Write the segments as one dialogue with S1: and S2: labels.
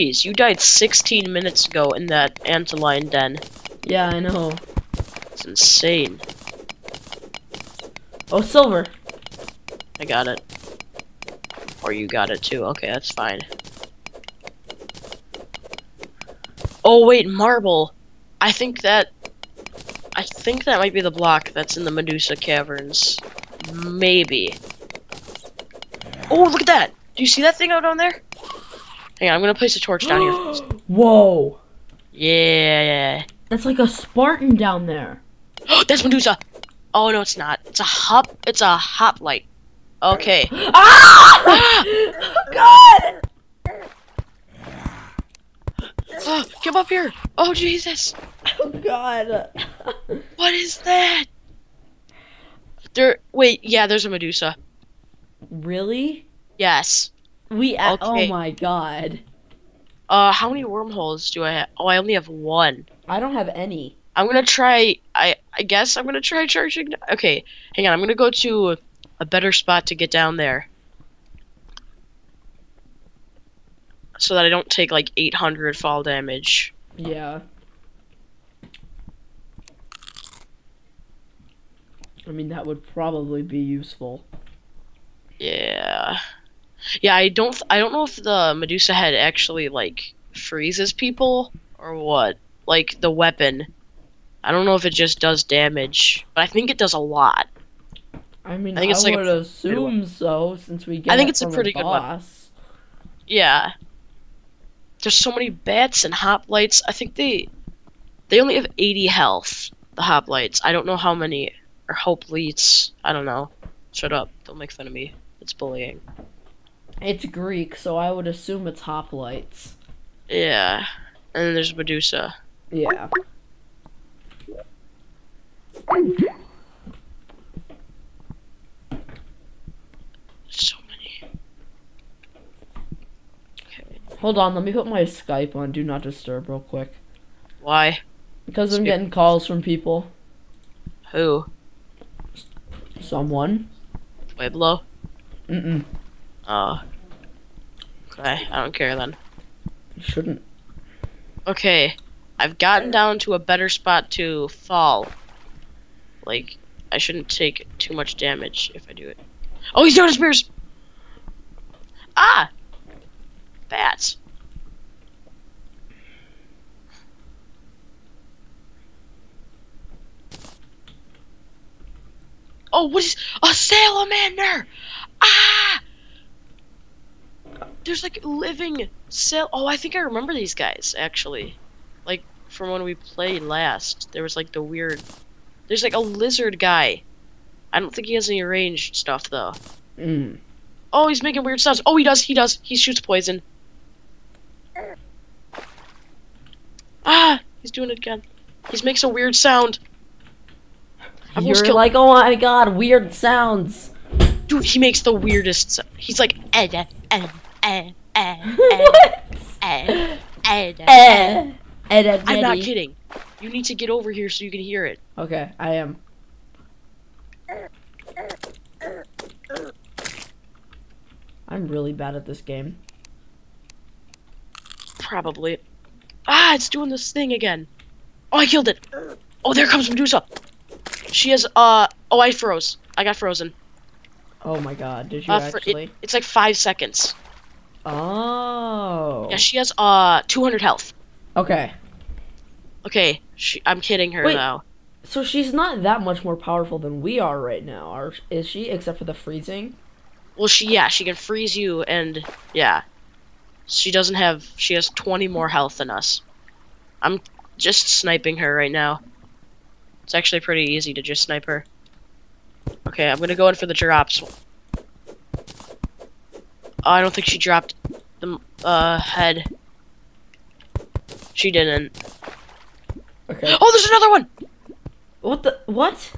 S1: Jeez, you died 16 minutes ago in that antlion den.
S2: Yeah, I know.
S1: It's insane.
S2: Oh, silver.
S1: I got it. Or you got it too. Okay, that's fine. Oh wait, marble. I think that I think that might be the block that's in the Medusa caverns. Maybe. Oh, look at that! Do you see that thing out on there? Hang on, I'm gonna place a torch down here. first.
S2: Whoa.
S1: Yeah.
S2: That's like a Spartan down there.
S1: that's Medusa. Oh no, it's not. It's a hop. It's a hoplite. Okay.
S2: Ah! God!
S1: Oh, come up here. Oh Jesus.
S2: Oh God.
S1: What is that? There. Wait. Yeah. There's a Medusa.
S2: really?
S1: Yes.
S2: We. a-
S1: Okay.
S2: Oh my God.
S1: Uh, how many wormholes do I have? Oh, I only have one.
S2: I don't have any.
S1: I'm gonna try. I I guess I'm gonna try charging. Okay, hang on. I'm gonna go to a better spot to get down there, so that I don't take like 800 fall damage.
S2: Yeah. I mean, that would probably be useful.
S1: Yeah. Yeah. I don't. I don't know if the Medusa head actually like freezes people or what. Like the weapon. I don't know if it just does damage, but I think it does a lot.
S2: I mean,
S1: I
S2: I,
S1: think it's like a
S2: would
S1: pretty
S2: assume so, since we get
S1: I think
S2: it
S1: it's a pretty good one.
S2: boss.
S1: Yeah. There's so many bats and hoplites. I think they they only have 80 health. The hoplites. I don't know how many or hoplites. I don't know. Shut up. Don't make fun of me. It's bullying.
S2: It's Greek, so I would assume it's hoplites.
S1: Yeah. And then there's Medusa.
S2: Yeah.
S1: So many. Okay.
S2: Hold on, let me put my Skype on Do Not Disturb real quick.
S1: Why?
S2: Because I'm getting calls from people.
S1: Who?
S2: Someone?
S1: Pueblo?
S2: Mm-mm.
S1: Oh. Okay. I don't care then.
S2: You shouldn't.
S1: Okay. I've gotten down to a better spot to fall. Like, I shouldn't take too much damage if I do it. Oh, he's doing his spears! Ah! Bats. Oh, what is a salamander? Ah! There's like living sal. Oh, I think I remember these guys actually, like from when we played last. There was like the weird. There's like a lizard guy. I don't think he has any ranged stuff though.
S2: Mm.
S1: Oh, he's making weird sounds. Oh, he does. He does. He shoots poison. Ah, he's doing it again. He makes a weird sound. I
S2: You're
S1: killed-
S2: like, oh my god, weird sounds.
S1: Dude, he makes the weirdest. He's like, eh, eh, eh, eh, eh, eh,
S2: what?
S1: eh, eh, eh.
S2: Eh. Ed, Ed,
S1: I'm not kidding. You need to get over here so you can hear it.
S2: Okay, I am. I'm really bad at this game.
S1: Probably. Ah, it's doing this thing again. Oh, I killed it. Oh, there comes Medusa. She has, uh, oh, I froze. I got frozen.
S2: Oh my god, did you
S1: Uh,
S2: actually?
S1: it, it's like five seconds.
S2: Oh.
S1: Yeah, she has, uh, 200 health.
S2: Okay.
S1: Okay, she, I'm kidding her
S2: Wait.
S1: now.
S2: So she's not that much more powerful than we are right now, are, is she? Except for the freezing?
S1: Well, she, yeah, she can freeze you and, yeah. She doesn't have, she has 20 more health than us. I'm just sniping her right now. It's actually pretty easy to just snipe her. Okay, I'm gonna go in for the drops. I don't think she dropped the, uh, head. She didn't.
S2: Okay.
S1: Oh, there's another one!
S2: What the? What?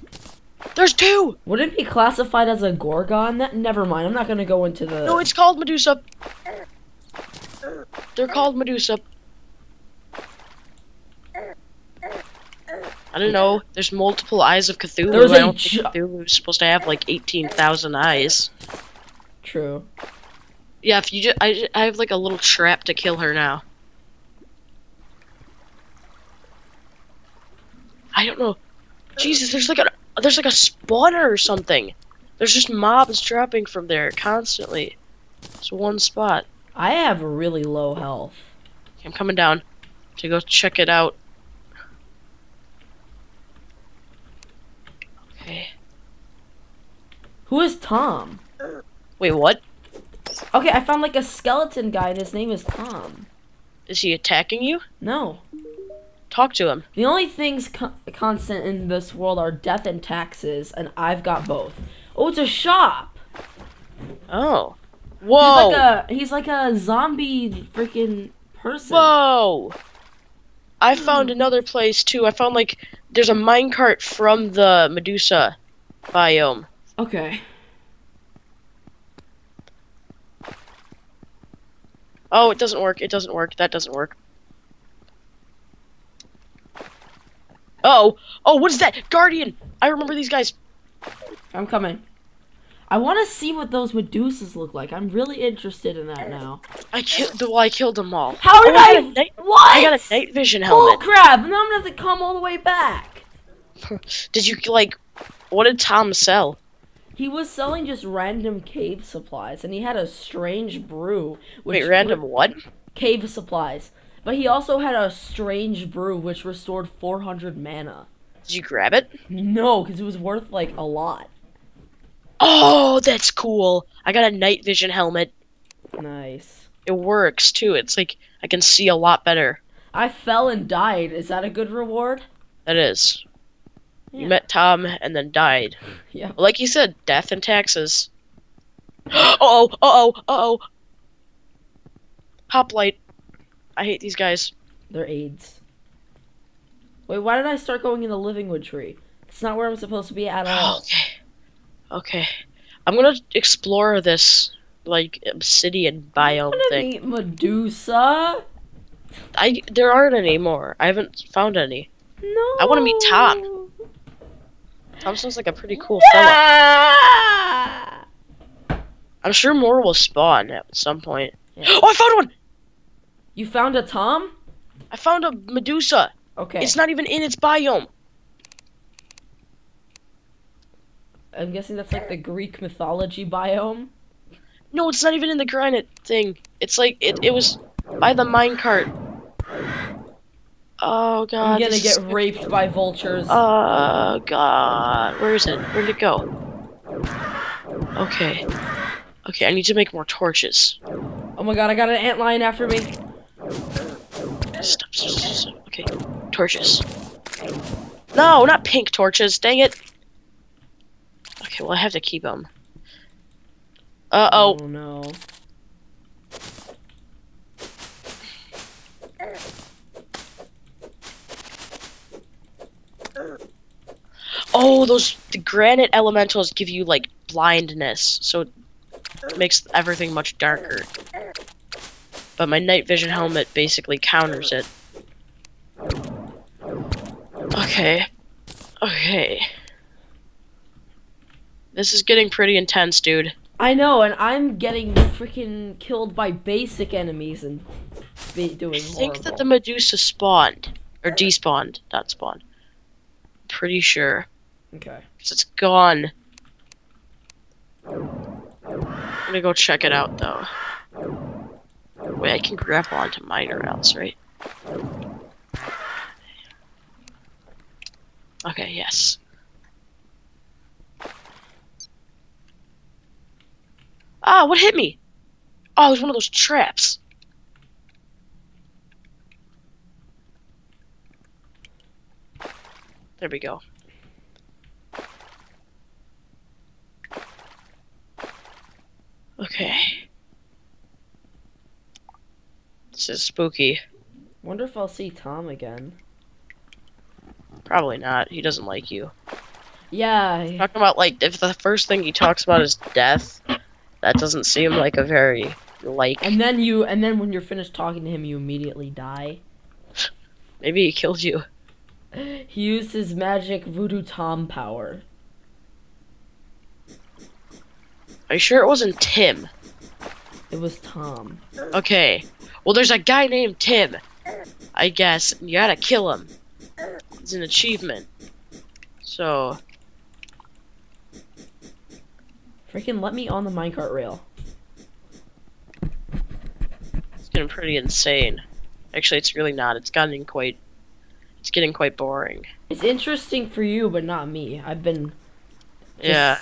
S1: There's two!
S2: Would it be classified as a Gorgon? That never mind. I'm not gonna go into the.
S1: No, it's called Medusa. They're called Medusa. I don't know. There's multiple eyes of Cthulhu.
S2: There's
S1: I
S2: a
S1: don't think Cthulhu's supposed to have like 18,000 eyes.
S2: True.
S1: Yeah, if you just, I, I have like a little trap to kill her now. I don't know. Jesus, there's like a there's like a spawner or something. There's just mobs dropping from there constantly. It's one spot.
S2: I have really low health.
S1: I'm coming down to go check it out. Okay.
S2: Who is Tom?
S1: Wait, what?
S2: Okay, I found like a skeleton guy and his name is Tom.
S1: Is he attacking you?
S2: No.
S1: Talk to him.
S2: The only things co- constant in this world are death and taxes, and I've got both. Oh, it's a shop.
S1: Oh.
S2: He's
S1: Whoa.
S2: like a he's like a zombie freaking person.
S1: Whoa! I hmm. found another place too. I found like there's a minecart from the Medusa biome.
S2: Okay.
S1: Oh, it doesn't work. It doesn't work. That doesn't work. Oh, oh, what is that? Guardian. I remember these guys.
S2: I'm coming. I want to see what those Medusas look like. I'm really interested in that now.
S1: I killed. Well, I killed them all.
S2: How did
S1: Oh, I
S2: I?
S1: night-
S2: what?
S1: I got a night vision helmet.
S2: crap! Now I'm gonna have to come all the way back.
S1: Did you like? What did Tom sell?
S2: He was selling just random cave supplies, and he had a strange brew. Which
S1: Wait, random what?
S2: cave supplies. But he also had a strange brew which restored 400 mana.
S1: Did you grab it?
S2: No, because it was worth like a lot.
S1: Oh, that's cool. I got a night vision helmet.
S2: Nice.
S1: It works too. It's like I can see a lot better.
S2: I fell and died. Is that a good reward?
S1: That is.
S2: Yeah.
S1: You met Tom and then died.
S2: Yeah.
S1: Like you said, death and taxes. uh oh, uh oh, uh oh. Hoplite. I hate these guys.
S2: They're AIDS. Wait, why did I start going in the living wood tree? It's not where I'm supposed to be at all.
S1: Okay. Okay. I'm gonna explore this like obsidian
S2: I
S1: biome
S2: want to
S1: thing.
S2: meet Medusa.
S1: I there aren't any more. I haven't found any.
S2: No.
S1: I wanna meet Tom. Tom sounds like a pretty cool fella. I'm sure more will spawn at some point.
S2: Yeah.
S1: Oh, I found one!
S2: You found a Tom?
S1: I found a Medusa.
S2: Okay.
S1: It's not even in its biome.
S2: I'm guessing that's like the Greek mythology biome.
S1: No, it's not even in the granite thing. It's like it, it was by the minecart. Oh god.
S2: I'm gonna get raped by vultures.
S1: Oh god. Where is it? Where did it go? Okay. Okay, I need to make more torches.
S2: oh my god, I got an antlion after me.
S1: Stop, stop, stop, stop. Okay, torches. No, not pink torches. Dang it. Okay, well I have to keep them. Uh oh.
S2: Oh no.
S1: Oh, those the granite elementals give you like blindness, so it makes everything much darker. But my night vision helmet basically counters it. Okay. Okay. This is getting pretty intense, dude.
S2: I know, and I'm getting freaking killed by basic enemies and be doing
S1: I think that the. Medusa spawned. Or despawned, not spawned. Pretty sure.
S2: Okay.
S1: It's gone. I'm gonna go check it out though. Wait, I can grapple onto miner else, right? Okay, yes. Ah, what hit me? Oh, it was one of those traps. There we go. Okay. This is spooky.
S2: Wonder if I'll see Tom again.
S1: Probably not. He doesn't like you.
S2: Yeah.
S1: Talking about like if the first thing he talks about is death, that doesn't seem like a very like.
S2: And then you, and then when you're finished talking to him, you immediately die.
S1: Maybe he killed you.
S2: He used his magic voodoo Tom power.
S1: Are you sure it wasn't Tim?
S2: It was Tom.
S1: Okay. Well, there's a guy named Tim. I guess you gotta kill him. It's an achievement. So
S2: Freaking let me on the minecart rail.
S1: it's getting pretty insane. Actually, it's really not. It's gotten quite. It's getting quite boring.
S2: It's interesting for you, but not me. I've been. just-
S1: Yeah.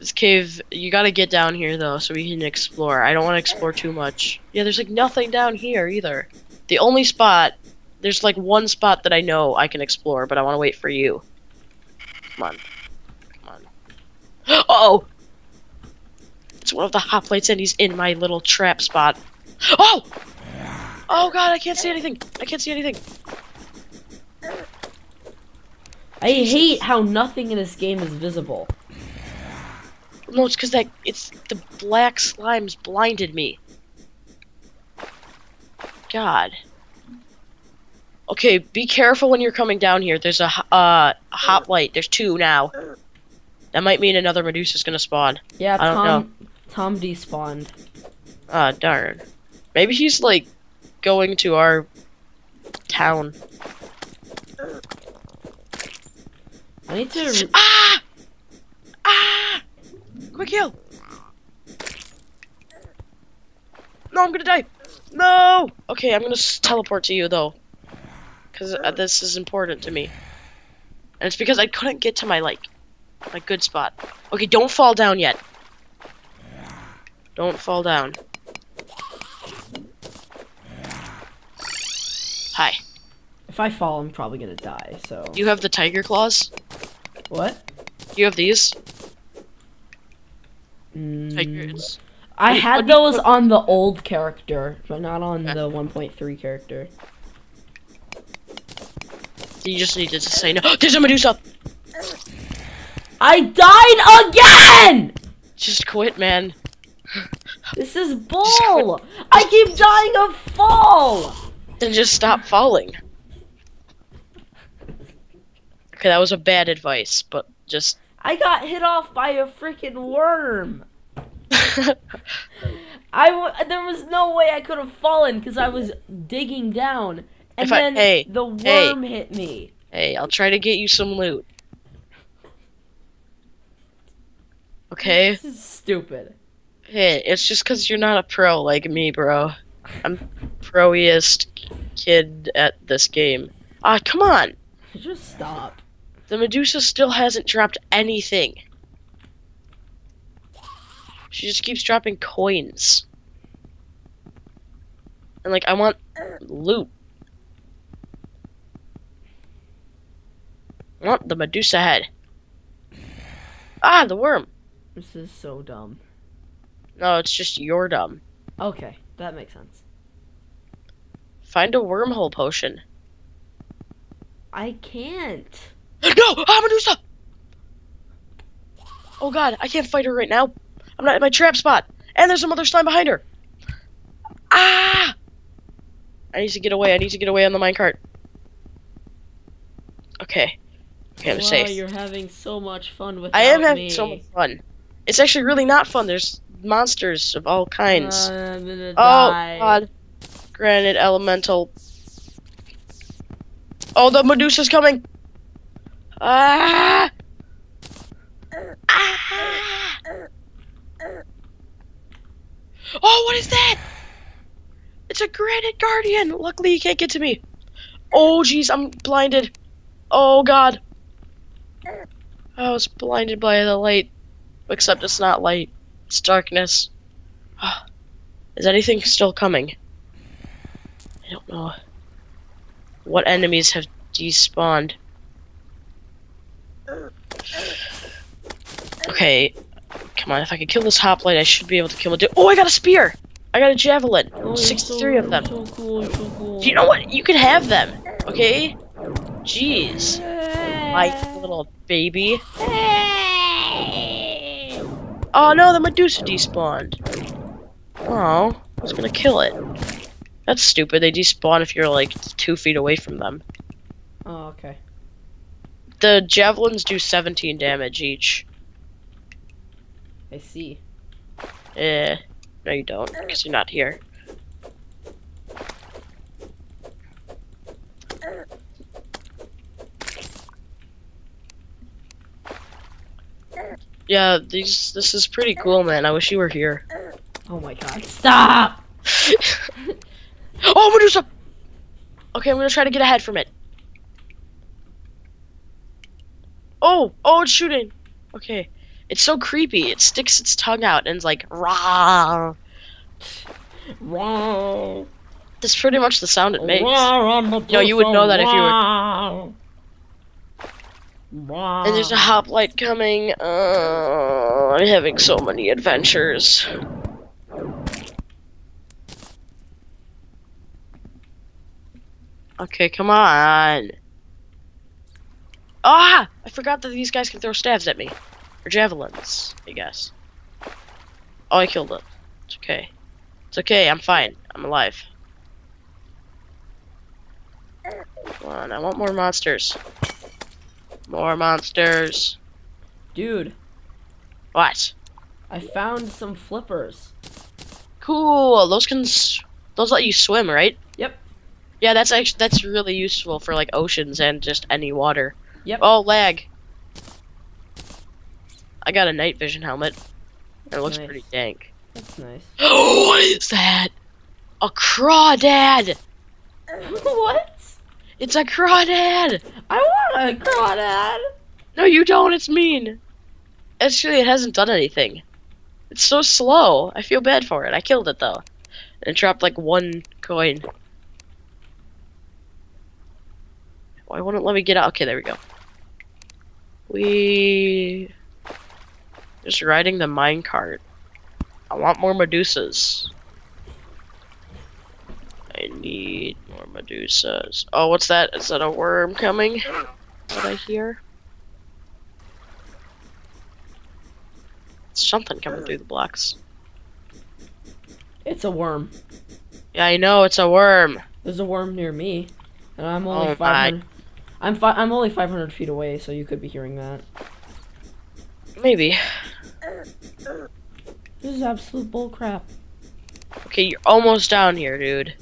S1: This cave, you gotta get down here though, so we can explore. I don't want to explore too much. Yeah, there's like nothing down here either. The only spot, there's like one spot that I know I can explore, but I want to wait for you. Come on, come on. Oh, it's one of the hoplites, and he's in my little trap spot. Oh, oh god, I can't see anything. I can't see anything.
S2: I hate how nothing in this game is visible.
S1: No, it's because that it's the black slimes blinded me. God. Okay, be careful when you're coming down here. There's a uh, hoplite. There's two now. That might mean another Medusa's gonna spawn.
S2: Yeah,
S1: I don't
S2: Tom. Tom despawned.
S1: Ah, darn. Maybe he's like going to our town.
S2: I need to.
S1: Ah! Ah! Quick heal! No, I'm gonna die. No. Okay, I'm gonna s- teleport to you though, because uh, this is important to me. And it's because I couldn't get to my like, my good spot. Okay, don't fall down yet. Don't fall down. Hi.
S2: If I fall, I'm probably gonna die. So.
S1: You have the tiger claws.
S2: What?
S1: You have these.
S2: Mm,
S1: Tigers.
S2: I had those on the old character, but not on
S1: Okay.
S2: the 1.3 character.
S1: You just needed to say no. There's a Medusa.
S2: I died again!
S1: Just quit, man.
S2: This is bull! I keep dying of fall!
S1: Then just stop falling. Okay, that was a bad advice, but just.
S2: I got hit off by a freaking worm. I w- there was no way I could have fallen because I was digging down, and
S1: If I-
S2: then
S1: hey,
S2: the
S1: hey.
S2: worm hit me.
S1: hey, I'll try to get you some loot. Okay?
S2: This is stupid.
S1: Hey, it's just because you're not a pro like me, bro. I'm proiest kid at this game. Ah, come on!
S2: Just stop.
S1: The Medusa still hasn't dropped anything. She just keeps dropping coins. And like I want loot. I want the Medusa head. Ah, the worm.
S2: This is so dumb.
S1: No, it's just you're dumb.
S2: Okay, that makes sense.
S1: Find a wormhole potion.
S2: I can't.
S1: No! Ah, Medusa! Oh god, I can't fight her right now. I'm not in my trap spot. And there's some other slime behind her. Ah! I need to get away. I need to get away on the minecart. Okay. Okay, I'm
S2: wow,
S1: safe.
S2: you're having so much fun with
S1: I am having
S2: me.
S1: so much fun. It's actually really not fun. There's monsters of all kinds.
S2: Uh,
S1: oh,
S2: die.
S1: God. Granite elemental. Oh, the Medusa's coming! Ah! Ah! Oh, what is that? It's a granite guardian. Luckily, he can't get to me. Oh, jeez, I'm blinded. Oh, God. I was blinded by the light. Except it's not light. It's darkness. Is anything still coming? I don't know. What enemies have despawned? Okay. Come on, if I can kill this hoplite, I should be able to kill it. Oh, I got a spear! I got a javelin.
S2: Oh, you're
S1: 63
S2: so,
S1: of them.
S2: So cool, so cool.
S1: Do you know what? You can have them, okay? Jeez. My little baby. Oh no, the Medusa despawned. Oh, I was gonna kill it. That's stupid. They despawn if you're like two feet away from them.
S2: Oh, okay.
S1: The javelins do 17 damage each.
S2: I see.
S1: Eh. No, you don't, because you're not here. Yeah, these this is pretty cool, man. I wish you were here.
S2: Oh my god. Stop!
S1: oh, Medusa! Okay, I'm gonna try to get ahead from it. Oh, oh, it's shooting. Okay, it's so creepy. It sticks its tongue out and it's like rah.
S2: Wrong.
S1: That's pretty much the sound it makes.
S2: No,
S1: you would know that if you were- And there's a hoplite coming. Uh, I'm having so many adventures. Okay, come on. Ah! I forgot that these guys can throw staves at me. Or javelins, I guess. Oh, I killed it. It's okay. It's okay, I'm fine. I'm alive. Come on, I want more monsters. More monsters.
S2: Dude,
S1: What?
S2: I found some flippers.
S1: Cool. Those can s- those let you swim, right?
S2: Yep.
S1: Yeah, that's actually that's really useful for like oceans and just any water.
S2: Yep.
S1: Oh, lag. I got a night vision helmet. It looks
S2: Nice.
S1: pretty dank.
S2: That's nice.
S1: Oh, what is that? A crawdad.
S2: what?
S1: It's a crawdad.
S2: I want a crawdad.
S1: No, you don't. It's mean. Actually, it hasn't done anything. It's so slow. I feel bad for it. I killed it though. And it dropped like one coin. Why wouldn't it let me get out? Okay, there we go. We just riding the minecart. I want more Medusas. I need more Medusas. Oh, what's that? Is that a worm coming? What I hear? It's something coming through the blocks.
S2: It's a worm.
S1: Yeah, I know it's a worm.
S2: There's a worm near me, and I'm only
S1: Oh
S2: 500. I'm fi- I'm only 500 feet away, so you could be hearing that.
S1: Maybe.
S2: This is absolute bullcrap.
S1: Okay, you're almost down here, dude.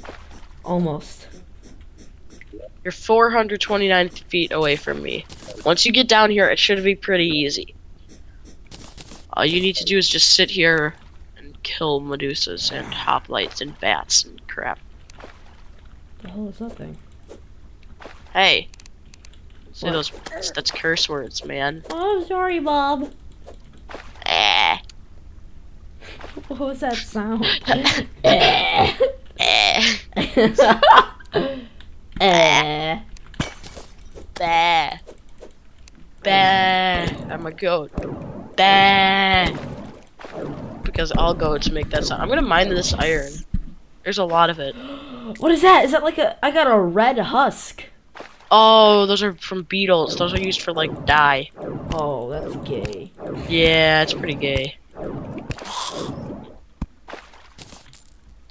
S2: Almost.
S1: You're 429 feet away from me. Once you get down here, it should be pretty easy. All you need to do is just sit here and kill Medusas and hoplites and bats and crap.
S2: The hell is that thing?
S1: Hey. Say those that's curse words, man.
S2: Oh, sorry, Bob.
S1: Eh.
S2: What was that sound? Eh.
S1: Eh.
S2: Eh.
S1: Bah. Bah. I'm a goat. Bah. Because all goats make that sound. I'm gonna mine this iron. There's a lot of it.
S2: What is that? Is that like a? I got a red husk.
S1: Oh, those are from beetles. Those are used for like dye.
S2: Oh, that's gay.
S1: Yeah, it's pretty gay.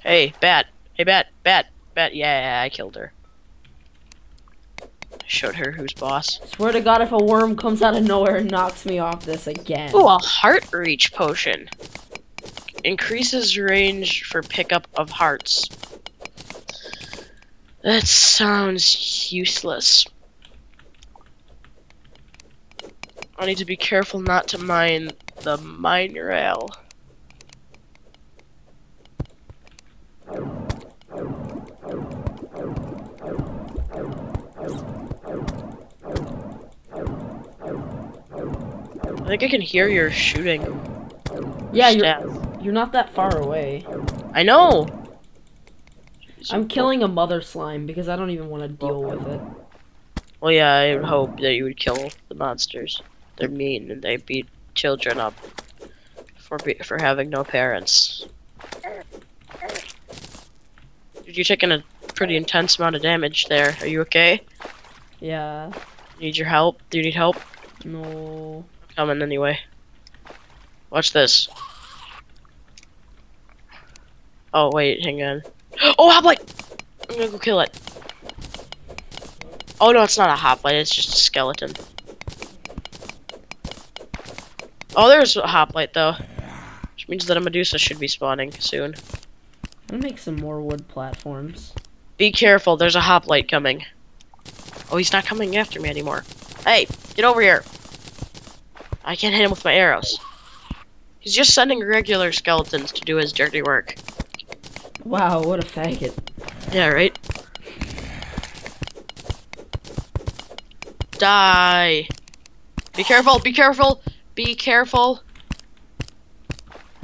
S1: Hey, bat. Hey, bat. Bat. Bat. Yeah, I killed her. Showed her who's boss.
S2: Swear to God, if a worm comes out of nowhere and knocks me off this again.
S1: Ooh, a heart reach potion. Increases range for pickup of hearts. That sounds useless. I need to be careful not to mine the mine rail. I think I can hear your shooting.
S2: yeah, you're you're not that far away.
S1: I know.
S2: I'm killing a mother slime because I don't even want to deal with it.
S1: Well, yeah, I would hope that you would kill the monsters. They're mean and they beat children up for be for having no parents. Dude, you're taking a pretty intense amount of damage there. Are you okay?
S2: Yeah.
S1: Need your help? Do you need help?
S2: No.
S1: Coming anyway. Watch this. Oh wait, hang on. Oh, hoplite! I'm gonna go kill it. Oh no, it's not a hoplite. It's just a skeleton. Oh, there's a hoplite though. Which means that a Medusa should be spawning soon.
S2: I'm gonna make some more wood platforms.
S1: Be careful, there's a hoplite coming. Oh, he's not coming after me anymore. Hey, get over here. I can't hit him with my arrows. He's just sending regular skeletons to do his dirty work.
S2: Wow, what a faggot.
S1: Yeah, right? Die. Be careful, be careful, be careful.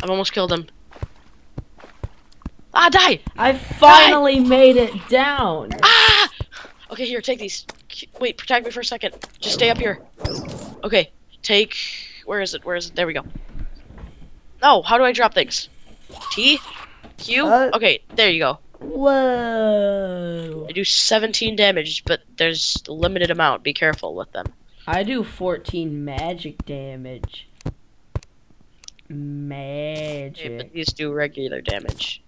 S1: I've almost killed him. Ah, die!
S2: I finally made it down.
S1: Ah! Okay, here, take these. Wait, protect me for a second. Just stay up here. Okay, take. Where is it? Where is it? There we go. No, how do I drop things? T? Q?
S2: Uh,
S1: okay, there you go.
S2: Whoa.
S1: I do 17 damage, but there's a limited amount. Be careful with them.
S2: I do 14 magic damage.
S1: Okay, but
S2: Magic.
S1: these do regular damage.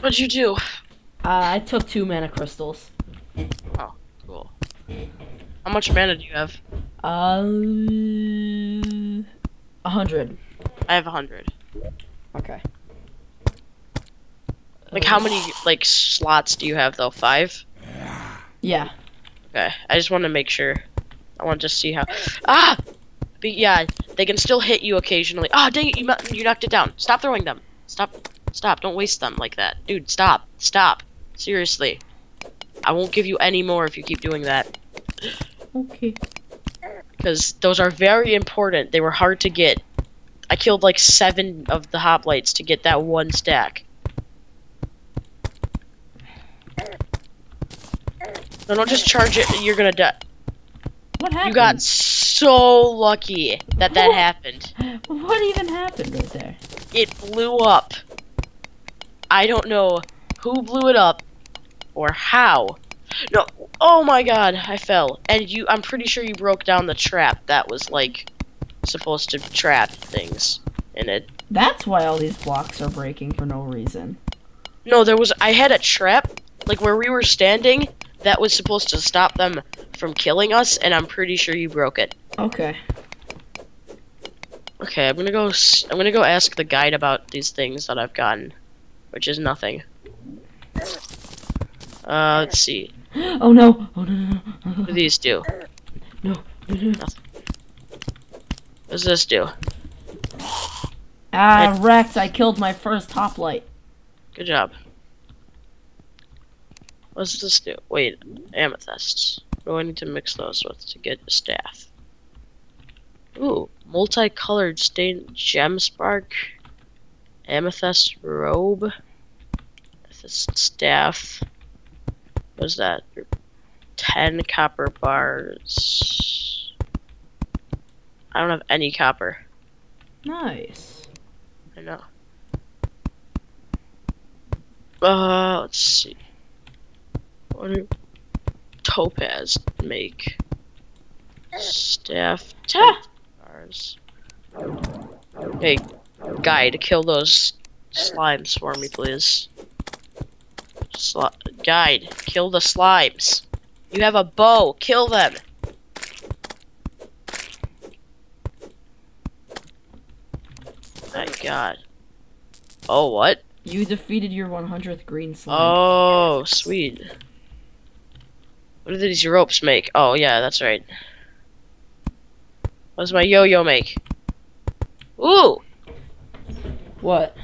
S1: What'd you do?
S2: Uh, I took two mana crystals.
S1: Oh, cool. How much mana do you have?
S2: Uh, a hundred.
S1: I have a hundred.
S2: Okay.
S1: Like, how many like slots do you have though? Five.
S2: Yeah.
S1: Okay. I just want to make sure. I want to just see how. Ah. But yeah, they can still hit you occasionally. Ah, dang it! You you knocked it down. Stop throwing them. Stop. Stop. Don't waste them like that, dude. Stop. Stop. Seriously. I won't give you any more if you keep doing that.
S2: Okay.
S1: because those are very important. They were hard to get. I killed like seven of the hoplites to get that one stack. No, don't just charge it. You're gonna die.
S2: What happened?
S1: You got so lucky that that
S2: What?
S1: happened.
S2: What even happened right there?
S1: It blew up. I don't know who blew it up or how. No. Oh my god, I fell. And you I'm pretty sure you broke down the trap that was like supposed to trap things in it.
S2: That's why all these blocks are breaking for no reason.
S1: No, there was I had a trap like where we were standing that was supposed to stop them from killing us and I'm pretty sure you broke it.
S2: Okay.
S1: Okay, I'm going to go I'm going to go ask the guide about these things that I've gotten, which is nothing. Uh, let's see.
S2: Oh no! Oh no no no!
S1: What do these do?
S2: No no no!
S1: What does this do?
S2: Ah, wrecked! I killed my first hoplite.
S1: Good job. What does this do? Wait, amethysts. What do I need to mix those with to get a staff? Ooh, multicolored stained gem spark. Amethyst robe. Amethyst staff. What is that? Ten copper bars. I don't have any copper.
S2: Nice.
S1: I know. Uh, let's see. What do topaz make? Staff bars. Hey, guide, kill those slimes for me, please. Sli guide, kill the slimes. You have a bow, kill them. My God. Oh, what?
S2: You defeated your 100th green slime.
S1: Oh, sweet. What do these ropes make? Oh, yeah, that's right. What does my yo-yo make? Ooh,
S2: What?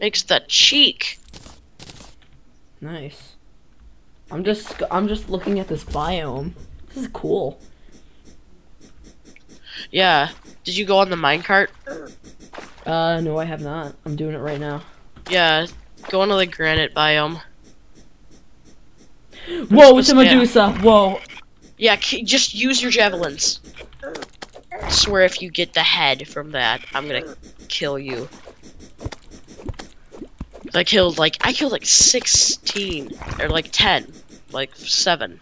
S1: makes the cheek.
S2: Nice. I'm just I'm just looking at this biome. This is cool.
S1: Yeah. Did you go on the minecart?
S2: Uh, no, I have not. I'm doing it right now.
S1: Yeah. Go into the granite biome.
S2: Whoa, it's a
S1: to- yeah.
S2: Medusa. Whoa.
S1: Yeah, just use your javelins. I swear if you get the head from that, I'm gonna kill you. I killed like I killed like 16 or like 10, like 7.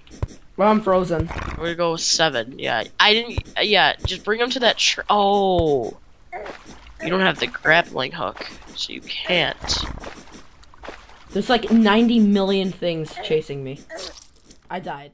S2: Well, I'm frozen.
S1: We're gonna go with 7. Yeah, I didn't. Yeah, just bring them to that. Tr- oh, you don't have the grappling hook, so you can't.
S2: There's like 90 million things chasing me. I died.